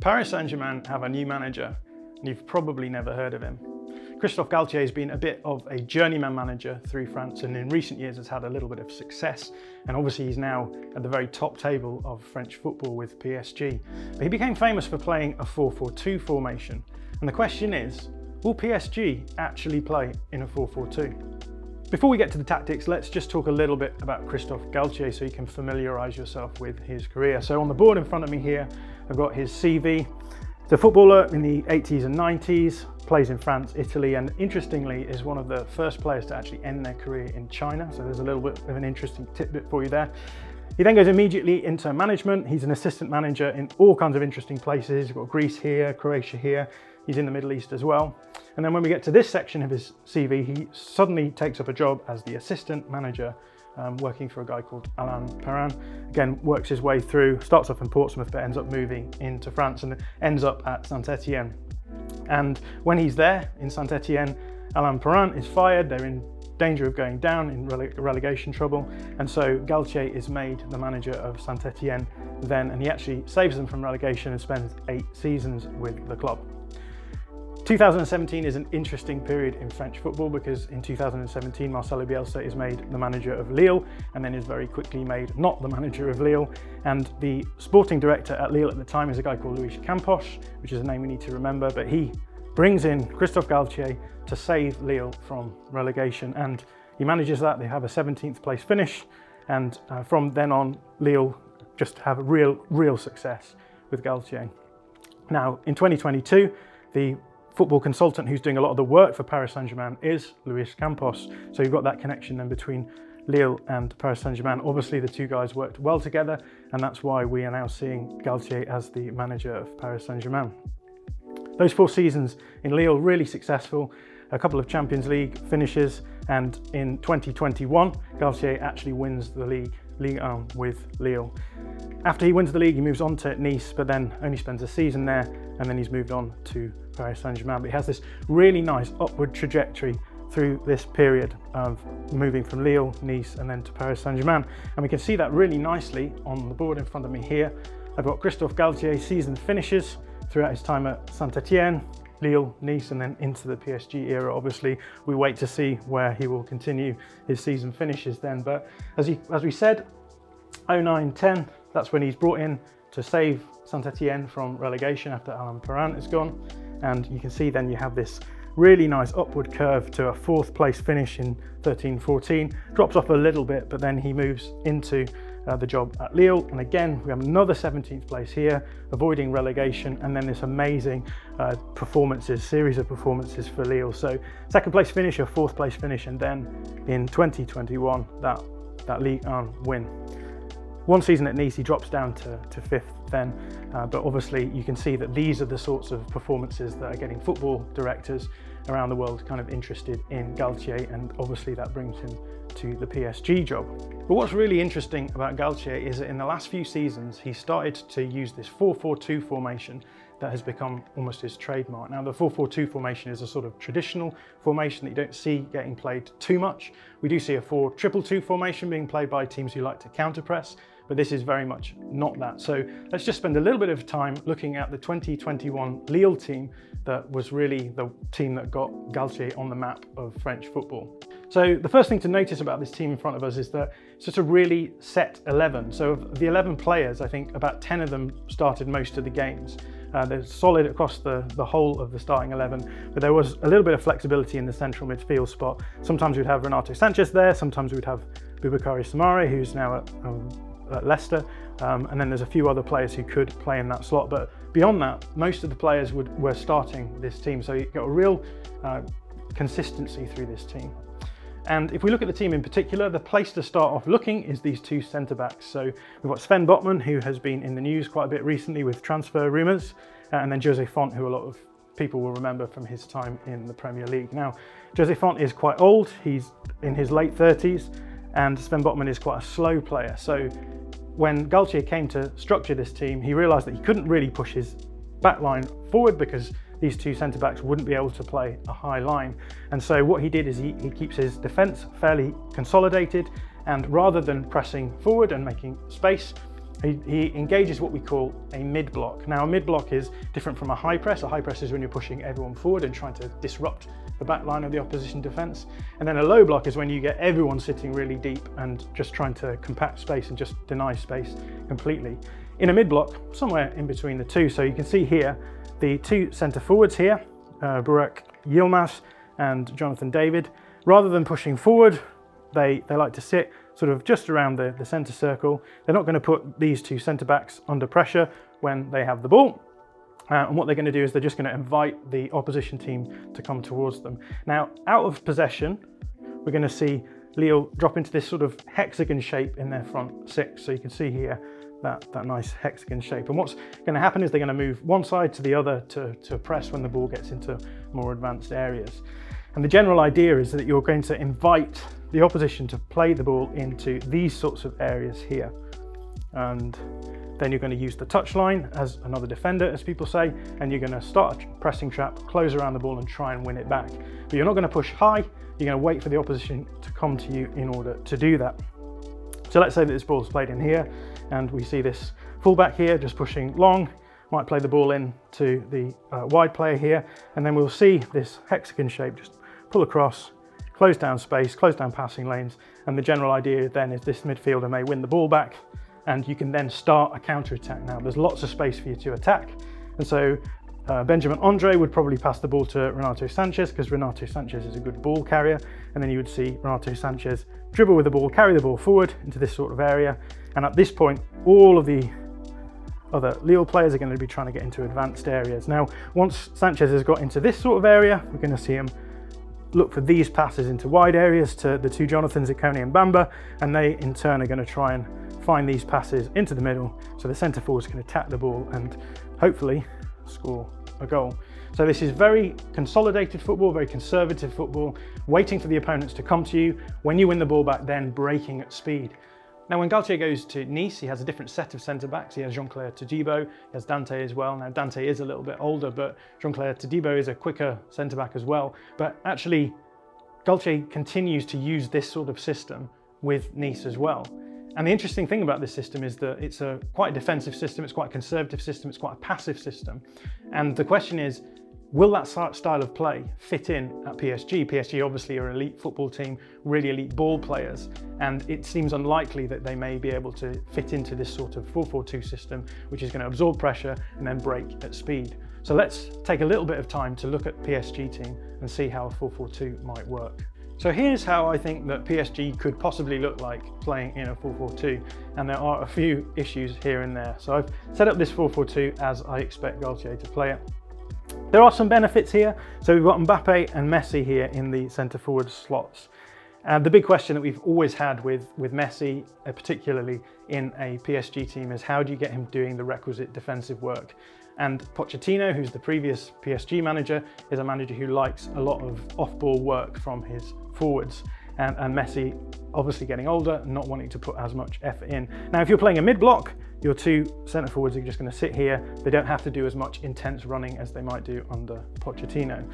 Paris Saint-Germain have a new manager, and you've probably never heard of him. Christophe Galtier has been a bit of a journeyman manager through France and in recent years has had a little bit of success and obviously he's now at the very top table of French football with PSG. But he became famous for playing a 4-4-2 formation and the question is, will PSG actually play in a 4-4-2? Before we get to the tactics, let's just talk a little bit about Christophe Galtier so you can familiarise yourself with his career. So on the board in front of me here, I've got his CV. The footballer in the 80s and 90s, plays in France, Italy, and interestingly is one of the first players to actually end their career in China. So there's a little bit of an interesting tidbit for you there. He then goes immediately into management. He's an assistant manager in all kinds of interesting places. You've got Greece here, Croatia here. He's in the Middle East as well. And then when we get to this section of his CV, he suddenly takes up a job as the assistant manager um, working for a guy called Alain Perrin. Again, works his way through, starts off in Portsmouth, but ends up moving into France and ends up at Saint-Etienne. And when he's there in Saint-Etienne, Alain Perrin is fired. They're in danger of going down in rele relegation trouble. And so Galtier is made the manager of Saint-Etienne then, and he actually saves them from relegation and spends eight seasons with the club. 2017 is an interesting period in French football because in 2017 Marcelo Bielsa is made the manager of Lille and then is very quickly made not the manager of Lille. And the sporting director at Lille at the time is a guy called Luis Campos which is a name we need to remember but he brings in Christophe Galtier to save Lille from relegation. And he manages that. They have a 17th place finish. And uh, from then on Lille just have real real success with Galtier. Now in 2022 the football consultant who's doing a lot of the work for Paris Saint-Germain is Luis Campos. So you've got that connection then between Lille and Paris Saint-Germain. Obviously the two guys worked well together and that's why we are now seeing Galtier as the manager of Paris Saint-Germain. Those four seasons in Lille really successful, a couple of Champions League finishes and in 2021 Galtier actually wins the league Ligue 1 with Lille. After he wins the league, he moves on to Nice, but then only spends a season there, and then he's moved on to Paris Saint-Germain. But he has this really nice upward trajectory through this period of moving from Lille, Nice, and then to Paris Saint-Germain. And we can see that really nicely on the board in front of me here. I've got Christophe Galtier season finishes throughout his time at Saint-Etienne, Lille, Nice, and then into the PSG era. Obviously, we wait to see where he will continue his season finishes then. But as, he, as we said, 09-10, that's when he's brought in to save Saint-Etienne from relegation after Alain Perrin is gone. And you can see then you have this really nice upward curve to a fourth place finish in 13-14. Drops off a little bit, but then he moves into uh, the job at Lille. And again, we have another 17th place here, avoiding relegation, and then this amazing uh, performances, series of performances for Lille. So second place finish, a fourth place finish, and then in 2021, that, that Ligue 1 win. One season at Nice, he drops down to, to fifth then, uh, but obviously you can see that these are the sorts of performances that are getting football directors around the world kind of interested in Galtier, and obviously that brings him to the PSG job. But what's really interesting about Galtier is that in the last few seasons, he started to use this 4-4-2 formation that has become almost his trademark. Now the 4-4-2 formation is a sort of traditional formation that you don't see getting played too much. We do see a 4-2-2 formation being played by teams who like to counter press, but this is very much not that. So let's just spend a little bit of time looking at the 2021 Lille team that was really the team that got Galtier on the map of French football. So the first thing to notice about this team in front of us is that it's just a really set 11. So of the 11 players, I think about 10 of them started most of the games. Uh, they're solid across the, the whole of the starting 11, but there was a little bit of flexibility in the central midfield spot. Sometimes we'd have Renato Sanches there, sometimes we'd have Boubakary Soumaré, who's now at um, at Leicester. Um, and then there's a few other players who could play in that slot. But beyond that, most of the players would, were starting this team. So you got a real uh, consistency through this team. And if we look at the team in particular, the place to start off looking is these two centre backs. So we've got Sven Botman, who has been in the news quite a bit recently with transfer rumours, uh, and then Jose Fonte, who a lot of people will remember from his time in the Premier League. Now, Jose Fonte is quite old, he's in his late 30s, and Sven Botman is quite a slow player. So when Galtier came to structure this team, he realised that he couldn't really push his back line forward because these two centre backs wouldn't be able to play a high line. And so what he did is he, he keeps his defence fairly consolidated and rather than pressing forward and making space, he, he engages what we call a mid block. Now, a mid block is different from a high press. A high press is when you're pushing everyone forward and trying to disrupt the back line of the opposition defence. And then a low block is when you get everyone sitting really deep and just trying to compact space and just deny space completely. In a mid block, somewhere in between the two. So you can see here the two centre forwards here, uh, Burak Yilmaz and Jonathan David. Rather than pushing forward, they, they like to sit sort of just around the, the centre circle. They're not going to put these two centre backs under pressure when they have the ball. Uh, and what they're going to do is they're just going to invite the opposition team to come towards them. Now, out of possession, we're going to see Lille drop into this sort of hexagon shape in their front six. So you can see here that, that nice hexagon shape. And what's going to happen is they're going to move one side to the other to, to press when the ball gets into more advanced areas. And the general idea is that you're going to invite the opposition to play the ball into these sorts of areas here. And then you're going to use the touchline as another defender, as people say, and you're going to start a pressing trap, close around the ball and try and win it back. But you're not going to push high, you're going to wait for the opposition to come to you in order to do that. So let's say that this ball is played in here and we see this fullback here just pushing long, might play the ball in to the uh, wide player here, and then we'll see this hexagon shape just pull across, close down space, close down passing lanes, and the general idea then is this midfielder may win the ball back, and you can then start a counter attack. Now, there's lots of space for you to attack, and so uh, Benjamin Andre would probably pass the ball to Renato Sanches because Renato Sanches is a good ball carrier, and then you would see Renato Sanches dribble with the ball, carry the ball forward into this sort of area, and at this point, all of the other Lille players are going to be trying to get into advanced areas. Now, once Sanches has got into this sort of area, we're going to see him look for these passes into wide areas to the two Jonathans, Ikone and Bamba, and they in turn are going to try and find these passes into the middle so the centre forwards can attack the ball and hopefully score a goal. So this is very consolidated football, very conservative football, waiting for the opponents to come to you. When you win the ball back, then breaking at speed. Now, when Galtier goes to Nice, he has a different set of centre backs. He has Jean-Clair Todibo, he has Dante as well. Now, Dante is a little bit older, but Jean-Clair Todibo is a quicker centre back as well. But actually, Galtier continues to use this sort of system with Nice as well. And the interesting thing about this system is that it's a quite a defensive system, it's quite a conservative system, it's quite a passive system. And the question is, Will that style of play fit in at PSG? PSG obviously are an elite football team, really elite ball players, and it seems unlikely that they may be able to fit into this sort of 4-4-2 system, which is going to absorb pressure and then break at speed. So let's take a little bit of time to look at PSG team and see how a 4-4-2 might work. So here's how I think that PSG could possibly look like playing in a 4-4-2, and there are a few issues here and there. So I've set up this 4-4-2 as I expect Galtier to play it. There are some benefits here. So we've got Mbappe and Messi here in the centre forward slots. And the big question that we've always had with, with Messi, uh, particularly in a PSG team, is how do you get him doing the requisite defensive work? And Pochettino, who's the previous PSG manager, is a manager who likes a lot of off-ball work from his forwards. And, and Messi, obviously getting older, not wanting to put as much effort in. Now, if you're playing a mid-block, your two centre forwards are just going to sit here. They don't have to do as much intense running as they might do under Pochettino.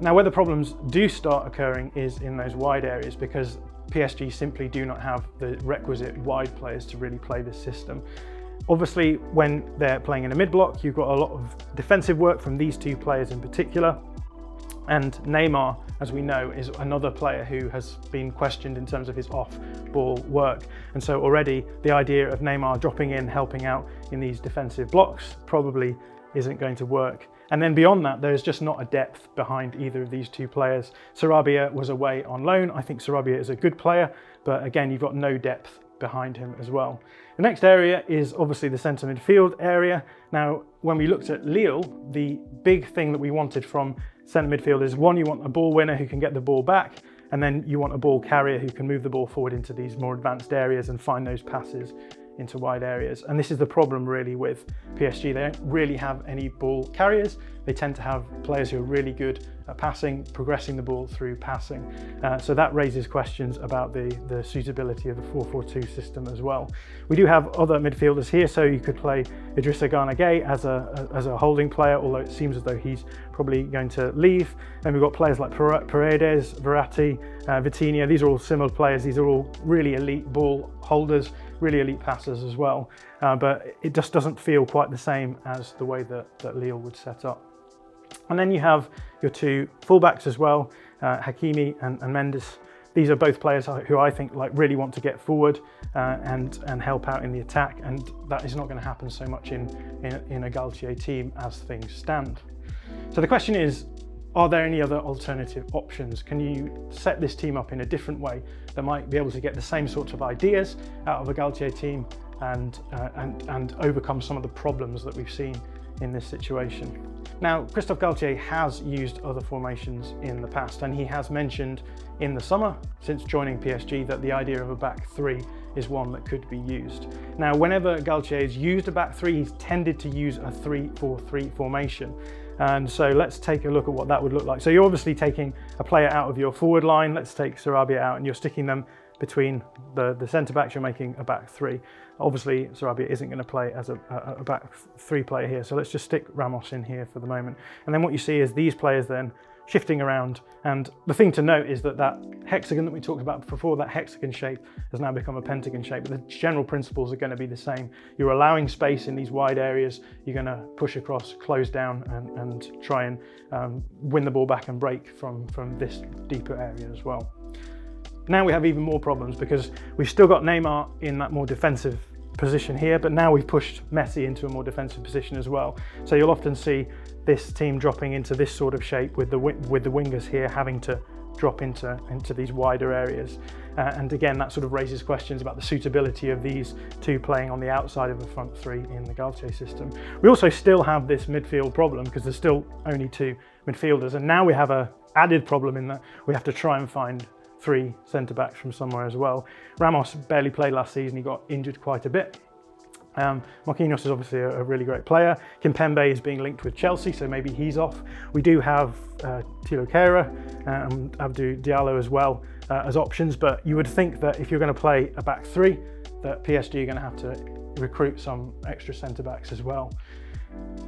Now, where the problems do start occurring is in those wide areas because PSG simply do not have the requisite wide players to really play this system. Obviously, when they're playing in a mid block, you've got a lot of defensive work from these two players in particular. And Neymar, as we know, is another player who has been questioned in terms of his off-ball work. And so already the idea of Neymar dropping in, helping out in these defensive blocks probably isn't going to work. And then beyond that, there's just not a depth behind either of these two players. Sarabia was away on loan. I think Sarabia is a good player, but again, you've got no depth behind him as well. The next area is obviously the centre midfield area. Now, when we looked at Lille, the big thing that we wanted from centre midfield is one, you want a ball winner who can get the ball back, and then you want a ball carrier who can move the ball forward into these more advanced areas and find those passes into wide areas. And this is the problem really with PSG. They don't really have any ball carriers. They tend to have players who are really good at passing, progressing the ball through passing. Uh, so that raises questions about the, the suitability of the 4-4-2 system as well. We do have other midfielders here, so you could play Idrissa Gana Gueye as a, as a holding player, although it seems as though he's probably going to leave. And we've got players like Paredes, Verratti, uh, Vitinha. These are all similar players. These are all really elite ball holders really elite passers as well, uh, but it just doesn't feel quite the same as the way that, that Lille would set up. And then you have your two fullbacks as well, uh, Hakimi and, and Mendes. These are both players who I think like really want to get forward uh, and and help out in the attack, and that is not going to happen so much in, in in a Galtier team as things stand. So the question is, are there any other alternative options? Can you set this team up in a different way that might be able to get the same sorts of ideas out of a Galtier team and, uh, and, and overcome some of the problems that we've seen in this situation? Now, Christophe Galtier has used other formations in the past, and he has mentioned in the summer, since joining PSG, that the idea of a back three is one that could be used. Now, whenever Galtier has used a back three, he's tended to use a 3-4-3 formation. And so let's take a look at what that would look like. So you're obviously taking a player out of your forward line. Let's take Sarabia out and you're sticking them between the, the centre backs, you're making a back three. Obviously, Sarabia isn't going to play as a, a, a, back three player here, so let's just stick Ramos in here for the moment. And then what you see is these players then shifting around. And the thing to note is that that hexagon that we talked about before, that hexagon shape has now become a pentagon shape, but the general principles are going to be the same. You're allowing space in these wide areas, you're going to push across, close down, and, and try and um, win the ball back and break from, from this deeper area as well. Now we have even more problems because we've still got Neymar in that more defensive position here, but now we've pushed Messi into a more defensive position as well. So you'll often see this team dropping into this sort of shape with the with the wingers here having to drop into into these wider areas. Uh, and again, that sort of raises questions about the suitability of these two playing on the outside of the front three in the Galtier system. We also still have this midfield problem because there's still only two midfielders, and now we have a added problem in that we have to try and find three centre backs from somewhere as well. Ramos barely played last season, he got injured quite a bit. Um, Marquinhos is obviously a, a, really great player. Kimpembe is being linked with Chelsea, so maybe he's off. We do have uh, Thilo Kehrer uh, and Abdou Diallo as well uh, as options, but you would think that if you're going to play a back three, that PSG are going to have to recruit some extra centre backs as well.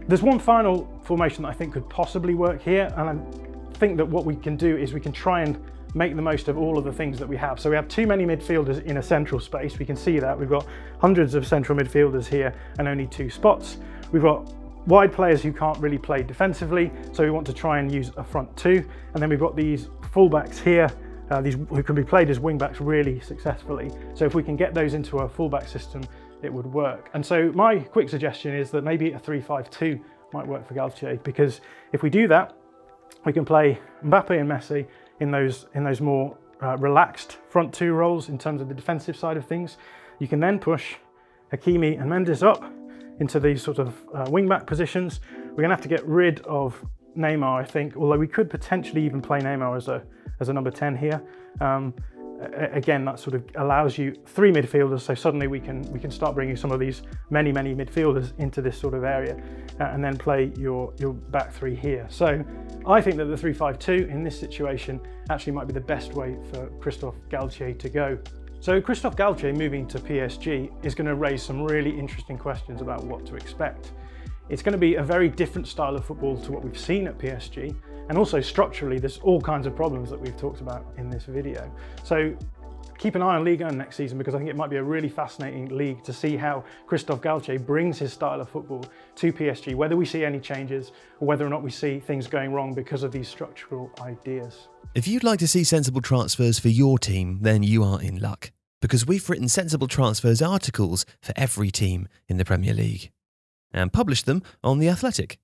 There's one final formation that I think could possibly work here, and I think that what we can do is we can try and make the most of all of the things that we have. So we have too many midfielders in a central space. We can see that. We've got hundreds of central midfielders here and only two spots. We've got wide players who can't really play defensively, so we want to try and use a front two. And then we've got these fullbacks here, uh, these who can be played as wingbacks really successfully. So if we can get those into a fullback system, it would work. And so my quick suggestion is that maybe a 3-5-2 might work for Galtier, because if we do that, we can play Mbappe and Messi in those, in those more uh, relaxed front two roles in terms of the defensive side of things. You can then push Hakimi and Mendes up into these sort of uh, wing-back positions. We're gonna have to get rid of Neymar, I think, although we could potentially even play Neymar as a, as a number 10 here. Um, again, that sort of allows you three midfielders. So suddenly we can we can start bringing some of these many many midfielders into this sort of area, uh, and then play your your back three here. So I think that the three-five-two in this situation actually might be the best way for Christophe Galtier to go. So Christophe Galtier moving to PSG is going to raise some really interesting questions about what to expect. It's going to be a very different style of football to what we've seen at PSG. And also structurally, there's all kinds of problems that we've talked about in this video. So keep an eye on Ligue 1 next season because I think it might be a really fascinating league to see how Christophe Galtier brings his style of football to PSG, whether we see any changes or whether or not we see things going wrong because of these structural ideas. If you'd like to see sensible transfers for your team, then you are in luck because we've written sensible transfers articles for every team in the Premier League and publish them on The Athletic.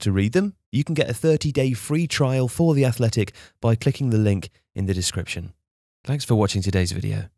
To read them, you can get a 30 day free trial for The Athletic by clicking the link in the description. Thanks for watching today's video.